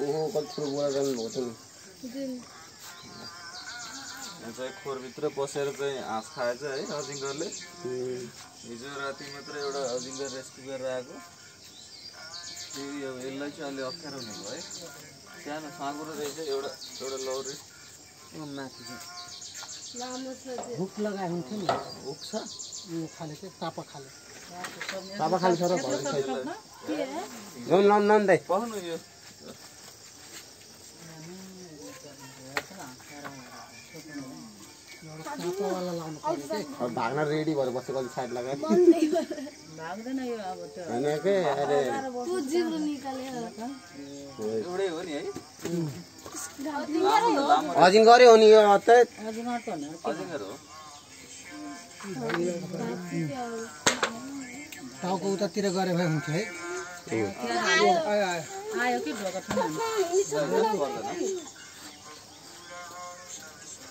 ओहो कति ठुलो बोरा जानुभएको छ नि यहाँ चाहिँ खोरभित्र पसेर चाहिँ हाँस खाएछ है अजिङ्गरले। हिजो राति मात्र एउटा अजिङ्गर रेस्क्यु गरेर आएको। त्यो अब यसलाई चाहिँ अलि अप्ठ्यारो हुने भयो है। सानो साँगुरो रहेछ एउटा एउटा लौरी। माथि छ हुक लगाएको हुन्थ्यो नि। उक्छ उयो खाले चाहिँ तापा खाले। तापा खाली। छ र के जाउँ लाउँ न दाइ पाउनु यो एउटा तापावाला लाउनु पऱ्यो कि अब भाग्न रेडी भएर बसेको अलिक साइड लगाएर भाग्दैन यो अब त्यो होइन के? अरे। तँ जिब्रो निकालेर एउटै हो नि है गाडी अजिङ्गरै हो नि यो त टाउको उतातिर गरे भए हुन्थ्यो है। आयो आयो आयो। कि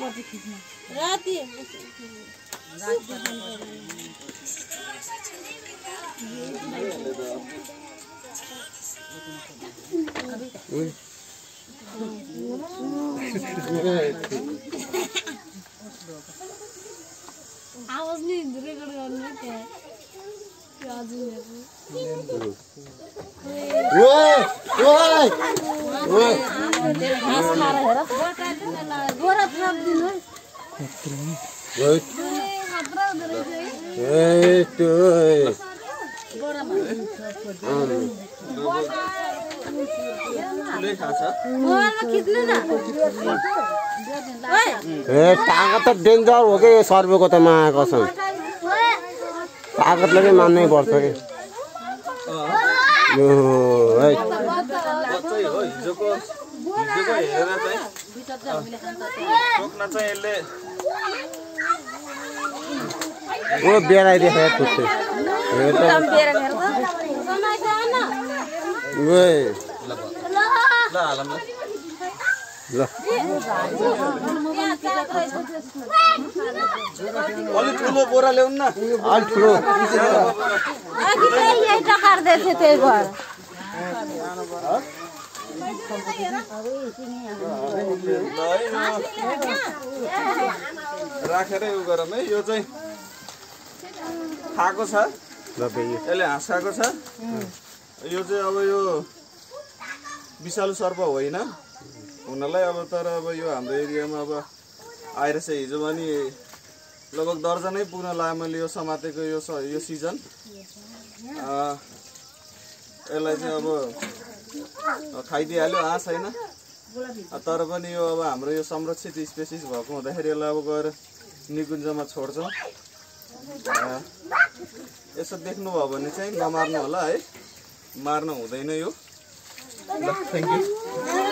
पर्छ खिच्नु राति आवाज नि रेकर्ड गर्नु त्यहाँ त्यो ए, तागत त डेन्जर हो कि सर्वेको त मा कसम ओए, तागतले चाहिँ मान्नै पर्छ कि यो है ओ बेराइदिएको। ओए ल। अलिक ठुलो बोरा ल्याउनु न ठुलो त्यही यो राखेरै उयो गरौँ है। यो चाहिँ खाएको छ। यसले हाँस खाएको छ। यो चाहिँ अब यो विषालु सर्प होइन। हुनलाई अब तर अब यो हाम्रो एरियामा अब आएर चाहिँ हिजो पनि लगभग दर्जनै पुग्न लाग्यो मैले यो समातेको यो यो सिजन। यसलाई चाहिँ अब खाइदिइहाल्यो हाँस होइन। तर पनि यो अब हाम्रो यो संरक्षित स्पेसिस भएको हुँदाखेरि यसलाई अब गएर निकुञ्जमा छोड्छौँ। यसो देख्नुभयो भने चाहिँ नमार्नु होला है। मार्न हुँदैन यो। ल थ्याङ्क यू